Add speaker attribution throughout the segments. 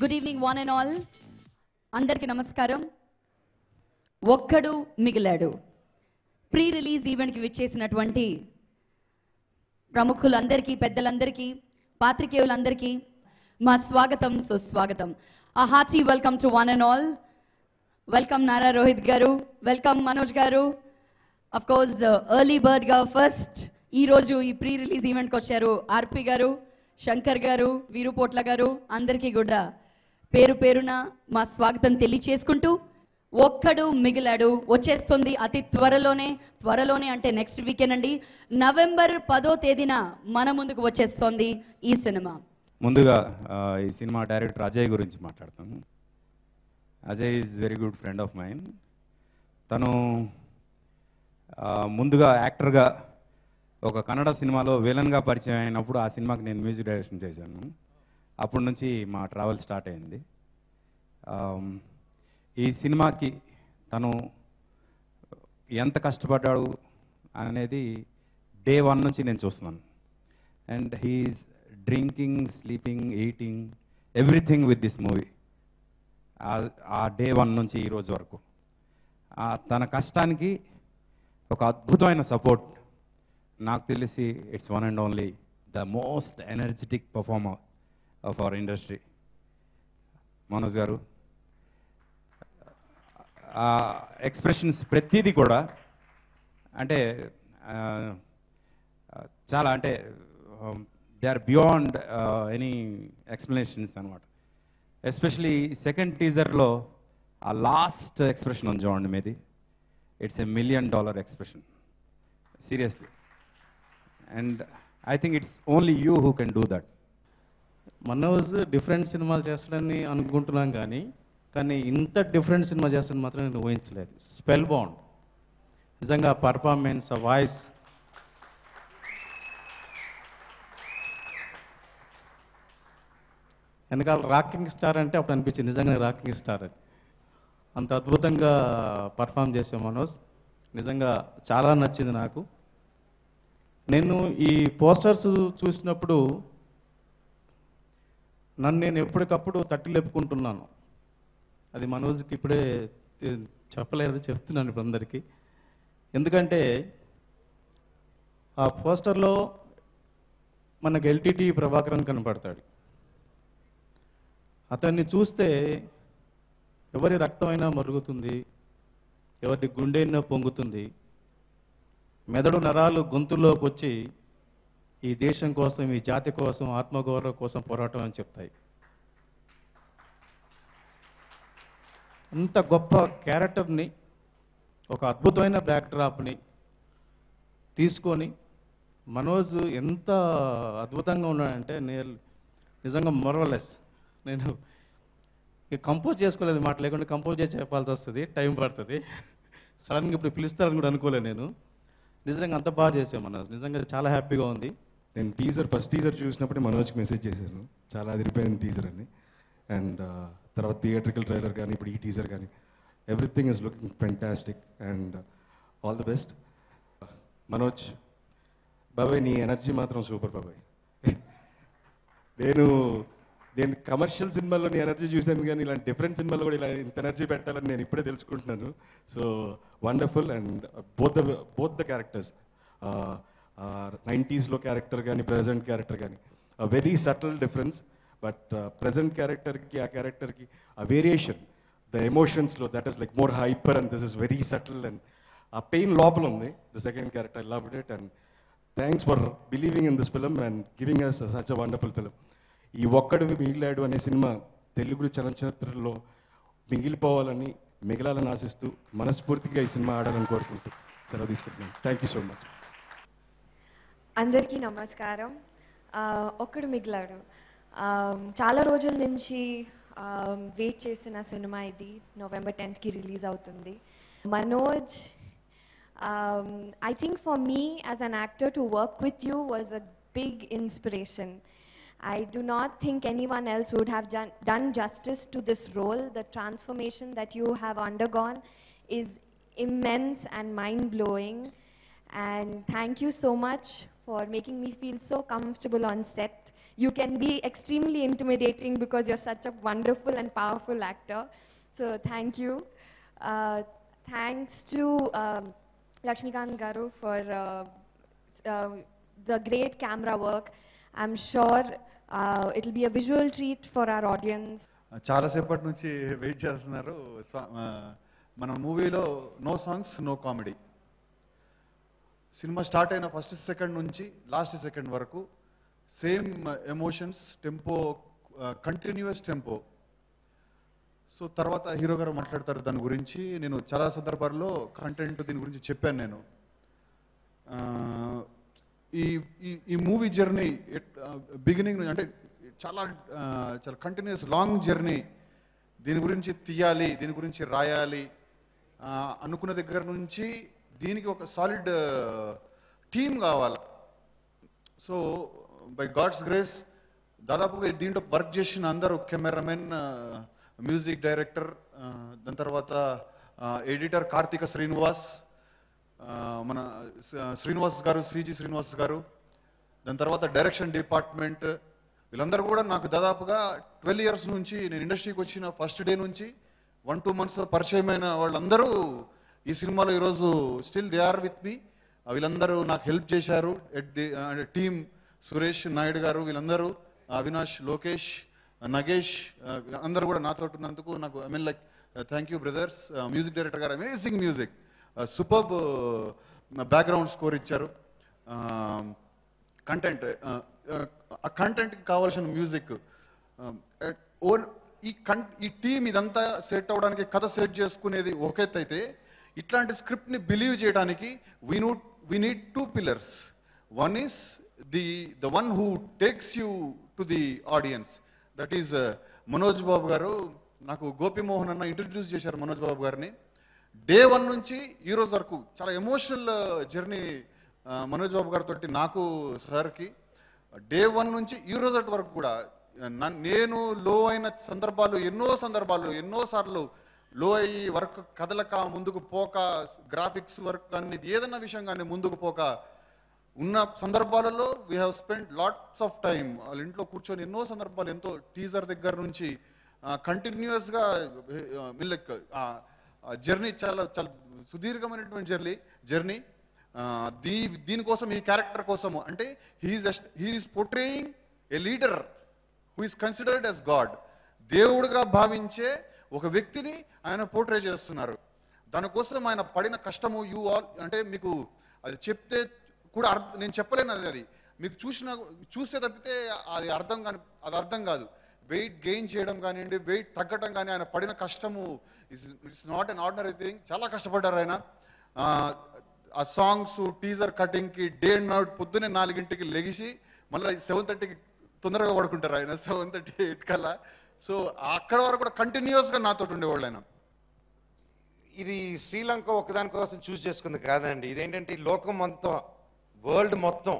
Speaker 1: Good evening one and all అందరికీ నమస్కారం. ఒక్కడు మిగిలాడు. ప్రీ రిలీజ్ ఈవెంట్కి విచ్చేసినటువంటి ప్రముఖులందరికీ పెద్దలందరికీ పాత్రికేయులందరికీ మా స్వాగతం సుస్వాగతం. ఆ హాచీ welcome to one and all welcome Nara Rohit garu welcome Manoj garu of course early బర్డ్గా first ఈరోజు ఈ ప్రీ రిలీజ్ ఈవెంట్కి వచ్చారు ఆర్పి గారు శంకర్ గారు వీరుపోట్ల గారు అందరికీ కూడా పేరు పేరున మా స్వాగతం తెలియచేసుకుంటూ ఒక్కడు మిగిలాడు. వచ్చేస్తుంది అతి త్వరలోనే త్వరలోనే అంటే నెక్స్ట్ వీకెండ్ అండి నవంబర్ పదో తేదీన మన ముందుకు వచ్చేస్తోంది ఈ సినిమా.
Speaker 2: ముందుగా ఈ సినిమా డైరెక్టర్ అజయ్ గురించి మాట్లాడతాను. Ajay is very good friend of mine తను ముందుగా యాక్టర్గా ఒక కన్నడ సినిమాలో విలన్గా పరిచయం అయినప్పుడు ఆ సినిమాకి నేను మ్యూజిక్ డైరెక్షన్ చేశాను. అప్పటి నుంచి మా ట్రావెల్ స్టార్ట్ అయింది. ఈ సినిమాకి తను ఎంత కష్టపడ్డాడు అనేది డే వన్ నుంచి నేను చూస్తున్నాను. And he's drinking sleeping eating everything with this movie ఆ డే వన్ నుంచి ఈ రోజు వరకు. తన కష్టానికి ఒక అద్భుతమైన సపోర్ట్ నాకు తెలిసి it's one and only the most energetic performer of our industry Manoj garu ఆ ఎక్స్ప్రెషన్స్ ప్రతిదీ కూడా అంటే చాలా అంటే they are beyond any explanations అనమాట ఎస్పెషలీ సెకండ్ టీజర్లో ఆ లాస్ట్ ఎక్స్ప్రెషన్ ఉంది చూడండి మీది. It's a million dollar expression seriously and I think it's only you who can do that
Speaker 3: Manoj different సినిమాలు చేస్తాడని అనుకుంటున్నాం కానీ కానీ ఇంత డిఫరెంట్ సినిమా చేస్తాడని మాత్రం నేను ఊహించలేదు. స్పెల్ బాండ్ నిజంగా పర్ఫార్మెన్స్ ఆ వాయిస్ వెనకాల రాకింగ్ స్టార్ అంటే అప్పుడు అనిపించింది. నిజంగా రాకింగ్ స్టార్ అని అంత అద్భుతంగా పర్ఫామ్ చేసే మనోజ్. నిజంగా చాలా నచ్చింది నాకు. నేను ఈ పోస్టర్స్ చూసినప్పుడు నన్ను నేను ఎప్పటికప్పుడు తట్టి లేపుకుంటున్నాను. అది మనోజ్కి ఇప్పుడే చెప్పలేదు చెప్తున్నాను ఇప్పుడు అందరికీ. ఎందుకంటే ఆ పోస్టర్లో మనకు ఎల్టీటీ ప్రభాకరన్ కనపడతాడు. అతన్ని చూస్తే ఎవరి రక్తమైనా మరుగుతుంది ఎవరి గుండె అయినా పొంగుతుంది మెదడు నరాలు గొంతుల్లోకి వచ్చి ఈ దేశం కోసం ఈ జాతి కోసం ఆత్మగౌరవం కోసం పోరాటం అని చెప్తాయి. అంత గొప్ప క్యారెక్టర్ని ఒక అద్భుతమైన బ్యాక్డ్రాప్ని తీసుకొని మనోజ్ ఎంత అద్భుతంగా ఉన్నాడంటే నేను నిజంగా మొరవలెస్. నేను ఇక కంపోజ్ చేసుకోలేదు మాట లేకుండా కంపోజ్ చేసి చెప్పాల్సి వస్తుంది టైం పడుతుంది. సడన్గా ఇప్పుడు పిలుస్తారని కూడా అనుకోలేదు నేను. నిజంగా అంత బాగా చేసాం మనోజ్. నిజంగా చాలా హ్యాపీగా ఉంది.
Speaker 4: నేను టీజర్ ఫస్ట్ టీజర్ చూసినప్పుడు మనోజ్కి మెసేజ్ చేశాను. చాలా అదిరిపోయింది టీజర్ అని. అండ్ uh, తర్వాత థియేట్రికల్ ట్రైలర్ కానీ ఇప్పుడు ఈ టీజర్ కానీ. Everything is looking fantastic and all the best Manoj బాబాయ్ నీ ఎనర్జీ మాత్రం సూపర్ బాబాయ్. నేను నేను కమర్షియల్ సినిమాల్లో నీ ఎనర్జీ చూశాను కానీ ఇలాంటి డిఫరెంట్ సినిమాల్లో కూడా ఇలా ఇంత ఎనర్జీ పెట్టాలని నేను ఇప్పుడే తెలుసుకుంటున్నాను. So wonderful and both the both the characters నైంటీస్లో character కానీ ప్రజెంట్ క్యారెక్టర్ కానీ. Very subtle difference but present క్యారెక్టర్కి ఆ క్యారెక్టర్కి ఆ variation the ఎమోషన్స్లో that is like more hyper and this is very subtle and ఆ పెయిన్ లోపల ఉంది. The second character love it and thanks for believing in this film and giving us such a wonderful film ఈ ఒక్కడు మిగిలాడు అనే cinema Telugu చలనచిత్రంలో మిగిలిపోవాలని మిగలాలని ఆశిస్తూ మనస్ఫూర్తిగా ఈ cinema ఆడాలని కోరుకుంటూ సెలవు తీసుకుంటున్నాను. థ్యాంక్ యూ సో మచ్
Speaker 5: అందరికీ నమస్కారం ఆ, ఒక్కడు మిగిలాడు ఆ, చాలా రోజుల నుంచి వెయిట్ చేసిన సినిమా ఇది నవంబర్ టెన్త్కి రిలీజ్ అవుతుంది Manoj I think for me as an actor to work with you was a big inspiration I do not think anyone else would have done, done justice to this role. The transformation that you have undergone is immense and mind blowing. And thank you so much for making me feel so comfortable on set. you can be extremely intimidating because you're such a wonderful and powerful actor. So thank you. Uh, thanks to um, Lakshmikant Garu for uh, s- uh, the great camera work. I'm sure uh, it'll be a visual treat for our audience.
Speaker 6: చాలాసేపటి నుంచి wait చేస్తున్నారు సా- ఆ, మన మూవీలో no songs no comedy cinema start అయిన first second నుంచి last second వరకు same emotions tempo continuous tempo. So తర్వాత హీరో గారు మాట్లాడతారు దాని గురించి. నేను చాలా సందర్భాల్లో కంటెంట్ దీని గురించి చెప్పాను నేను. ఈ ఈ ఈ మూవీ జర్నీ బిగినింగ్ అంటే చాలా చాలా కంటిన్యూస్ లాంగ్ జర్నీ దీని గురించి తీయాలి దీని గురించి రాయాలి అనుకున్న దగ్గర నుంచి దీనికి ఒక సాలిడ్ టీమ్ uh, కావాలి. సో బై గాడ్స్ గ్రేస్ దాదాపుగా దీంట్లో వర్క్ చేసిన అందరూ cameraman uh, music director uh, దాని తర్వాత ఎడిటర్ కార్తీక శ్రీనివాస్ మన శ్రీనివాస్ గారు శ్రీజీ శ్రీనివాస్ గారు దాని తర్వాత డైరెక్షన్ డిపార్ట్మెంట్ వీళ్ళందరూ కూడా నాకు దాదాపుగా ట్వెల్వ్ ఇయర్స్ నుంచి నేను ఇండస్ట్రీకి వచ్చిన ఫస్ట్ డే నుంచి వన్ టూ మంత్స్లో పరిచయమైన వాళ్ళందరూ ఈ సినిమాలో ఈరోజు still they are with me. వీళ్ళందరూ నాకు హెల్ప్ చేశారు. At the team Suresh Naidu garu వీళ్ళందరూ అవినాష్ లోకేష్ నగేష్ అందరూ కూడా నాతో ఉన్నందుకు నాకు I mean like thank you brothers music director garu amazing music superb background score ఇచ్చారు. కంటెంట్ ఆ కంటెంట్కి కావాల్సిన మ్యూజిక్ ఓన్ ఈ కన్ ఈ టీం ఇదంతా సెట్ అవ్వడానికి కథ సెట్ చేసుకునేది ఒక అయితే ఇట్లాంటి స్క్రిప్ట్ని బిలీవ్ చేయడానికి we know we need two pillars one is the the one who takes you to the audience that is Manoj Babu garu నాకు గోపిమోహన్ అన్న ఇంట్రడ్యూస్ చేశారు మనోజ్ బాబు గారిని. డే వన్ నుంచి ఈ రోజు వరకు చాలా ఎమోషనల్ జర్నీ మనోజ్ బాబు గారితో నాకు సార్కి. డే వన్ నుంచి ఈ రోజు వరకు కూడా uh, నన్- నేను లో అయిన సందర్భాలు ఎన్నో సందర్భాలు ఎన్నోసార్లు లో అయ్యి వర్క్ కదలక ముందుకు పోక గ్రాఫిక్స్ వర్క్ కానీ ఏదన్నా విషయం కానీ ముందుకు పోక ఉన్న సందర్భాలలో we have spend lots of time వాళ్ళ ఇంట్లో కూర్చొని ఎన్నో సందర్భాలు ఎంతో టీజర్ దగ్గర నుంచి కంటిన్యూస్గా లైక్ జర్నీ చాలా చాలా సుదీర్ఘమైనటువంటి జర్నీ జర్నీ దీ దీనికోసం ఈ క్యారెక్టర్ కోసము. అంటే he is he is portraying a leader who is considered as god దేవుడుగా భావించే ఒక వ్యక్తిని ఆయన పోర్ట్రే చేస్తున్నారు. దానికోసం ఆయన పడిన కష్టము యూ ఆల్ అంటే మీకు అది చెప్తే కూడా అర్థం నేను చెప్పలేను అది అది. మీకు చూసిన చూస్తే తప్పితే అది అర్థం కాని అది అర్థం కాదు. వెయిట్ గెయిన్ చేయడం కానివ్వండి వెయిట్ తగ్గడం కానీ ఆయన పడిన కష్టము is it's not an ordinary thing చాలా కష్టపడ్డారు ఆయన. ఆ, సాంగ్స్ టీజర్ కటింగ్కి డే అండ్ నైట్ పొద్దున్నే నాలుగింటికి లెగిసి మళ్ళీ సెవెన్ థర్టీకి తొందరగా పడుకుంటారు ఆయన. సెవెన్ థర్టీ ఎయిట్ కల్లా. సో అక్కడ వరకు కూడా కంటిన్యూస్గా నాతో ఉండేవాళ్ళు ఆయన
Speaker 7: ఇది శ్రీలంక ఒకదాని కోసం చూస్ చేసుకుంది కాదండి. ఇదేంటంటే లోకం మొత్తం వరల్డ్ మొత్తం.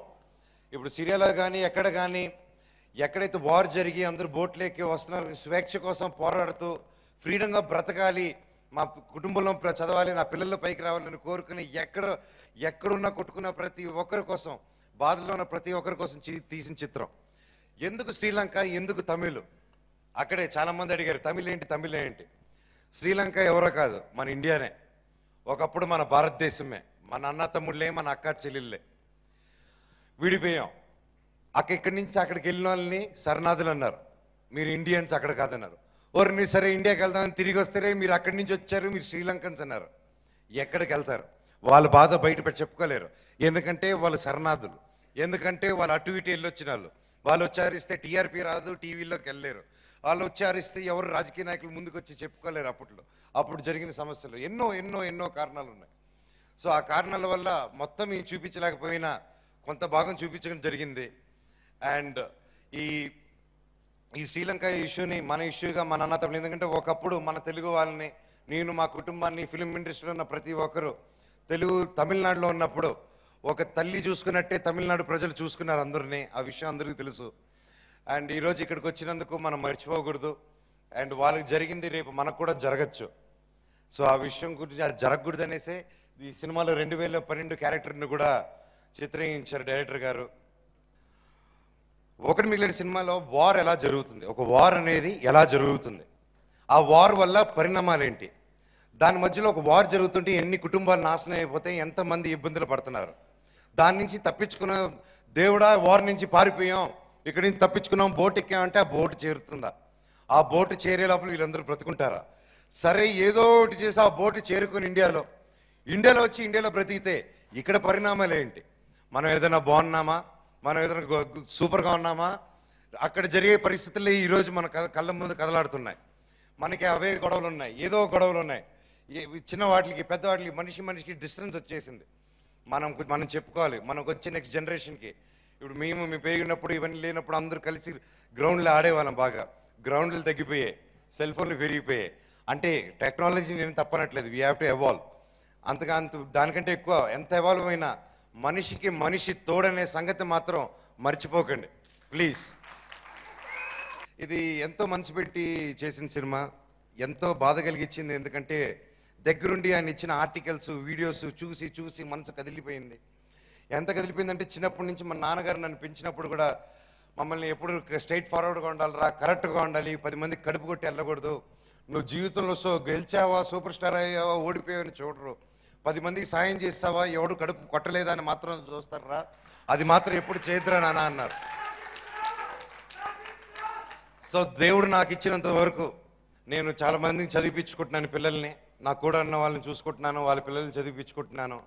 Speaker 7: ఇప్పుడు సిరియాలో కానీ ఎక్కడ కానీ ఎక్కడైతే వార్ జరిగి అందరూ బోట్లేకి ఎక్కి వస్తున్నారు స్వేచ్ఛ కోసం పోరాడుతూ ఫ్రీడంగా బ్రతకాలి మా కుటుంబంలో చదవాలి నా పిల్లలు పైకి రావాలని కోరుకుని ఎక్కడ ఎక్కడున్నా కొట్టుకున్న ప్రతి ఒక్కరి కోసం బాధలో ఉన్న ప్రతి ఒక్కరి కోసం తీసిన చిత్రం. ఎందుకు శ్రీలంక ఎందుకు తమిళ్? అక్కడే చాలామంది అడిగారు తమిళ ఏంటి తమిళ ఏంటి శ్రీలంక ఎవరో కాదు మన ఇండియానే. ఒకప్పుడు మన భారతదేశమే. మన అన్న తమ్ముళ్ళే మన అక్క చెల్లెళ్ళే. విడిపోయాం. అక్క ఇక్కడి నుంచి అక్కడికి వెళ్ళిన వాళ్ళని శరణాదులు అన్నారు. మీరు ఇండియన్స్ అక్కడ కాదన్నారు. ఓరిని సరే ఇండియాకి వెళ్దామని తిరిగి వస్తారే మీరు అక్కడి నుంచి వచ్చారు మీరు శ్రీలంకన్స్ అన్నారు. ఎక్కడికి వెళ్తారు? వాళ్ళ బాధ బయట చెప్పుకోలేరు. ఎందుకంటే వాళ్ళు శరణార్థులు ఎందుకంటే వాళ్ళు అటు ఇటు వెళ్ళొచ్చిన వాళ్ళు. వాళ్ళు వచ్చి టీఆర్పీ రాదు టీవీలోకి వెళ్ళలేరు. వాళ్ళు ఉచ్చారిస్తే ఎవరు రాజకీయ నాయకులు ముందుకు వచ్చి చెప్పుకోలేరు అప్పట్లో. అప్పుడు జరిగిన సమస్యలు. ఎన్నో ఎన్నో ఎన్నో కారణాలు ఉన్నాయి. సో ఆ కారణాల వల్ల మొత్తం ఈ చూపించలేకపోయినా కొంత భాగం చూపించడం జరిగింది. అండ్ ఈ ఈ శ్రీలంక ఇష్యూని మన ఇష్యూగా మన అన్న తమ్ముడు ఎందుకంటే ఒకప్పుడు మన తెలుగు వాళ్ళని నేను మా కుటుంబాన్ని ఫిలిం ఇండస్ట్రీలో ఉన్న ప్రతి ఒక్కరు తెలుగు తమిళనాడులో ఉన్నప్పుడు ఒక తల్లి చూసుకున్నట్టే తమిళనాడు ప్రజలు చూసుకున్నారు అందరినీ. ఆ విషయం అందరికీ తెలుసు. అండ్ ఈరోజు ఇక్కడికి వచ్చినందుకు మనం మర్చిపోకూడదు. అండ్ వాళ్ళకి జరిగింది రేపు మనకు కూడా జరగచ్చు. సో ఆ విషయం గురించి అది జరగకూడదు అనేసే ఈ సినిమాలో రెండు వేల పన్నెండు క్యారెక్టర్ని కూడా చిత్రీకరించారు డైరెక్టర్ గారు. ఒకటి మిగిలిన సినిమాలో వార్ ఎలా జరుగుతుంది? ఒక వార్ అనేది ఎలా జరుగుతుంది? ఆ వార్ వల్ల పరిణామాలు ఏంటి దాని మధ్యలో ఒక వార్ జరుగుతుంటే ఎన్ని కుటుంబాలు నాశనం అయిపోతే ఎంతమంది ఇబ్బందులు పడుతున్నారు? దాని నుంచి తప్పించుకున్న దేవుడా వారి నుంచి పారిపోయాం. ఇక్కడి నుంచి తప్పించుకున్నాం బోట్ ఎక్కామంటే ఆ బోటు చేరుతుందా? ఆ బోటు చేరే లోపల వీళ్ళందరూ బ్రతుకుంటారా? సరే ఏదో ఒకటి చేసి ఆ బోటు చేరుకుని ఇండియాలో. ఇండియాలో వచ్చి ఇండియాలో బ్రతికితే ఇక్కడ పరిణామాలు ఏంటి? మనం ఏదైనా బాగున్నామా? మనం ఏదైనా సూపర్గా ఉన్నామా? అక్కడ జరిగే పరిస్థితులే ఈరోజు మన కథ- కళ్ళ ముందు కదలాడుతున్నాయి. మనకి అవే గొడవలు ఉన్నాయి ఏదో గొడవలు ఉన్నాయి. చిన్న వాటికి పెద్ద వాటికి మనిషి మనిషికి డిస్టెన్స్ వచ్చేసింది. మనం మనం చెప్పుకోవాలి. మనకు వచ్చే నెక్స్ట్ జనరేషన్కి ఇప్పుడు మేము మేము పెరిగినప్పుడు ఇవన్నీ లేనప్పుడు అందరూ కలిసి గ్రౌండ్లో ఆడేవాళ్ళం బాగా. గ్రౌండ్లు తగ్గిపోయాయి. సెల్ ఫోన్లు పెరిగిపోయాయి. అంటే టెక్నాలజీ నేను తప్పనట్లేదు. వీ హ్యావ్ టు ఎవాల్వ్ అంతగా అంత దానికంటే ఎక్కువ ఎంత ఎవాల్వ్ అయినా మనిషికి మనిషి తోడనే సంగతి మాత్రం మర్చిపోకండి. ప్లీజ్ ఇది ఎంతో మనసు పెట్టి చేసిన సినిమా. ఎంతో బాధ కలిగించింది. ఎందుకంటే దగ్గరుండి ఆయన ఇచ్చిన ఆర్టికల్స్ వీడియోస్ చూసి చూసి మనసు కదిలిపోయింది. ఎంత కదిలిపోయిందంటే చిన్నప్పటి నుంచి మా నాన్నగారు నన్ను పెంచినప్పుడు కూడా మమ్మల్ని ఎప్పుడు స్ట్రైట్ ఫార్వర్డ్గా ఉండాలిరా కరెక్ట్గా ఉండాలి పది మందికి కడుపు కొట్టి వెళ్ళకూడదు. నువ్వు జీవితంలో సో గెలిచావా సూపర్ స్టార్ అయ్యావా ఓడిపోయావని చూడరు. పది మందికి సాయం చేస్తావా ఎవడు కడుపు కొట్టలేదా అని మాత్రం చూస్తారా? అది మాత్రం ఎప్పుడు చేయదురా నాన్న అన్నారు. సో దేవుడు నాకు ఇచ్చినంత వరకు నేను చాలా మందిని చదివించుకుంటున్నాను పిల్లల్ని. నాకు కూడా ఉన్న వాళ్ళని చూసుకుంటున్నాను వాళ్ళ పిల్లల్ని చదివించుకుంటున్నాను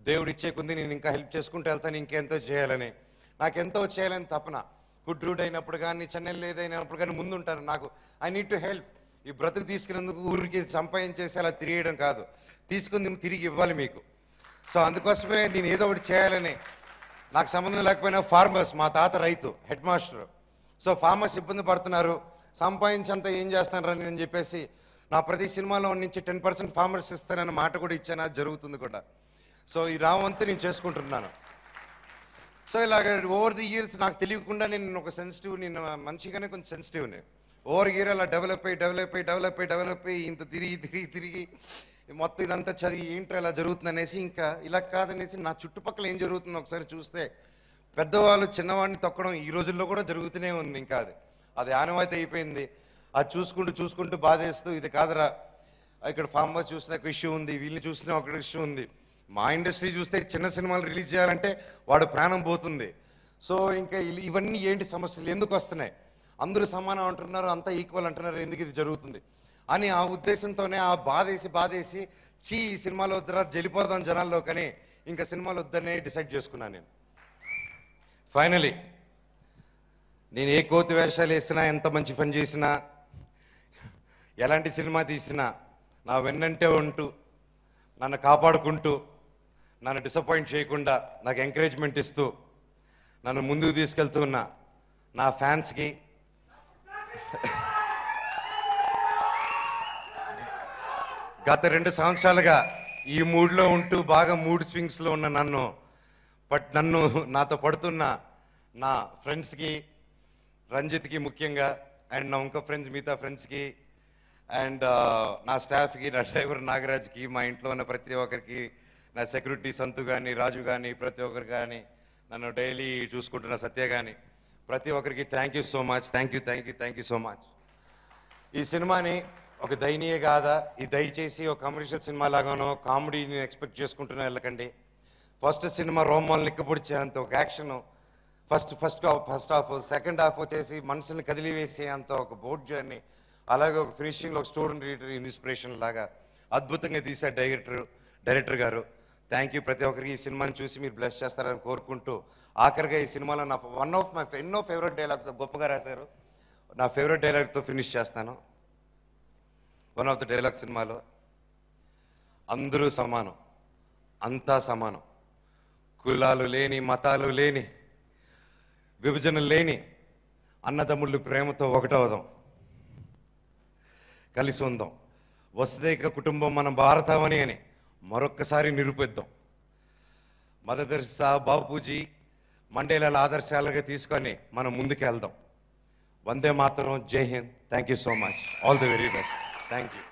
Speaker 7: దేవుడు ఇచ్చే కొంది నేను ఇంకా హెల్ప్ చేసుకుంటూ వెళ్తాను ఇంకెంతో చేయాలని. నాకెంతో చేయాలని తపన. కుడ్రూడ్ అయినప్పుడు కానీ చెన్నెల్ ఏదైనప్పుడు కానీ ముందు ఉంటారు నాకు. ఐ నీడ్ టు హెల్ప్ ఈ బ్రతుకు తీసుకునేందుకు ఊరికి సంపాదించేసి అలా తిరిగేయడం కాదు. తీసుకుంది తిరిగి ఇవ్వాలి మీకు. సో అందుకోసమే నేను ఏదో ఒకటి చేయాలని. నాకు సంబంధం లేకపోయినా ఫార్మర్స్ మా తాత రైతు హెడ్ మాస్టర్. సో ఫార్మర్స్ ఇబ్బంది పడుతున్నారు. సంపాదించంత ఏం చేస్తానరని నేను చెప్పేసి నా ప్రతి సినిమాలో నుంచి టెన్ పర్సెంట్ ఫార్మర్స్ ఇస్తానన్న మాట కూడా ఇచ్చాను. అది జరుగుతుంది కూడా. సో ఈ రావంతి నేను చేసుకుంటున్నాను. సో ఇలాగ ఓవర్ ది ఇయర్స్ నాకు తెలియకుండా నేను ఒక సెన్సిటివ్ నేను మనిషిగానే కొంచెం సెన్సిటివ్ని ఓవర్ ఇయర్ అలా డెవలప్ అయ్యి డెవలప్ అయ్యి డెవలప్ అయ్యి డెవలప్ అయ్యి ఇంత తిరిగి తిరిగి తిరిగి మొత్తం ఇదంతా చదివి ఏంటో ఇలా జరుగుతుంది అనేసి ఇంకా ఇలా కాదనేసి నా చుట్టుపక్కల ఏం జరుగుతుందో ఒకసారి చూస్తే పెద్దవాళ్ళు చిన్నవాడిని తొక్కడం ఈ రోజుల్లో కూడా జరుగుతూనే ఉంది ఇంకా అది. అది ఆనవాయితీ అయిపోయింది. అది చూసుకుంటూ చూసుకుంటూ బాధేస్తూ ఇది కాదురా ఇక్కడ ఫామ్ హౌస్ చూసిన ఒక ఇష్యూ ఉంది వీళ్ళని చూసినా ఒక ఇష్యూ ఉంది. మా ఇండస్ట్రీ చూస్తే చిన్న సినిమాలు రిలీజ్ చేయాలంటే వాడు ప్రాణం పోతుంది. సో ఇంకా ఇవన్నీ ఏంటి సమస్యలు? ఎందుకు వస్తున్నాయి? అందరూ సమానం అంటున్నారు అంతా ఈక్వల్ అంటున్నారు ఎందుకు ఇది జరుగుతుంది? అని ఆ ఉద్దేశంతోనే ఆ బాధేసి బాధేసి చీ ఈ సినిమాలో వద్దరా జలిపోదాం జనాల్లో కానీ ఇంకా సినిమాలు వద్దనే డిసైడ్ చేసుకున్నాను నేను. ఫైనలీ నేను ఏ కోతి వేషాలు వేసినా ఎంత మంచి పని చేసినా ఎలాంటి సినిమా తీసినా నా వెన్నంటే ఉంటూ నన్ను కాపాడుకుంటూ నన్ను డిసప్పాయింట్ చేయకుండా నాకు ఎంకరేజ్మెంట్ ఇస్తూ నన్ను ముందుకు తీసుకెళ్తూ ఉన్న నా ఫ్యాన్స్కి గత రెండు సంవత్సరాలుగా ఈ మూడ్లో ఉంటూ బాగా మూడ్ స్వింగ్స్లో ఉన్న నన్ను బట్ నన్ను నాతో పడుతున్న నా ఫ్రెండ్స్కి రంజిత్కి ముఖ్యంగా అండ్ నా ఇంకో ఫ్రెండ్స్ మిగతా ఫ్రెండ్స్కి అండ్ uh, నా స్టాఫ్కి నా డ్రైవర్ నాగరాజ్కి మా ఇంట్లో ఉన్న ప్రతి ఒక్కరికి నా సెక్యూరిటీ సంతు కానీ రాజు కానీ ప్రతి ఒక్కరు కానీ నన్ను డైలీ చూసుకుంటున్న సత్య కానీ ప్రతి ఒక్కరికి thank you so much thank you thank you thank you so much ఈ సినిమాని ఒక దయనీయ కాదా ఈ దయచేసి ఒక కమర్షియల్ సినిమా లాగానో కామెడీని ఎక్స్పెక్ట్ చేసుకుంటున్నా వెళ్ళకండి. ఫస్ట్ సినిమా రోమాలు నిక్కపొడిచేంత ఒక action first first first half second half వచ్చేసి మనసుని కదిలివేసే అంత ఒక బోట్ జర్నీ అలాగే ఒక ఫినిషింగ్లో ఒక స్టూడెంట్ రీటర్ ఇన్స్పిరేషన్ లాగా అద్భుతంగా తీశారు director director garu. Thank you ప్రతి ఒక్కరికి ఈ సినిమాని చూసి మీరు బ్లెస్ చేస్తారని కోరుకుంటూ ఆఖరిగా ఈ సినిమాలో నా వన్ ఆఫ్ మై ఎన్నో ఫేవరెట్ డైలాగ్స్ గొప్పగా రాశారు. నా ఫేవరెట్ డైలాగ్తో ఫినిష్ చేస్తాను. వన్ ఆఫ్ ద డైలాగ్ సినిమాలో అందరూ సమానం అంతా సమానం. కులాలు లేని మతాలు లేని విభజన లేని అన్నదమ్ముళ్ళు ప్రేమతో ఒకటవదాం. కలిసి ఉందాం. వసుదైక కుటుంబం మన భారతమని అని మరొక్కసారి నిరూపిద్దాం. మదర్ తెరిసా బాపూజీ మండేలాల ఆదర్శాలుగా తీసుకొని మనం ముందుకు వెళ్దాం వందే మాత్రం జై Hind. Thank you so much. All the very best. Thank you.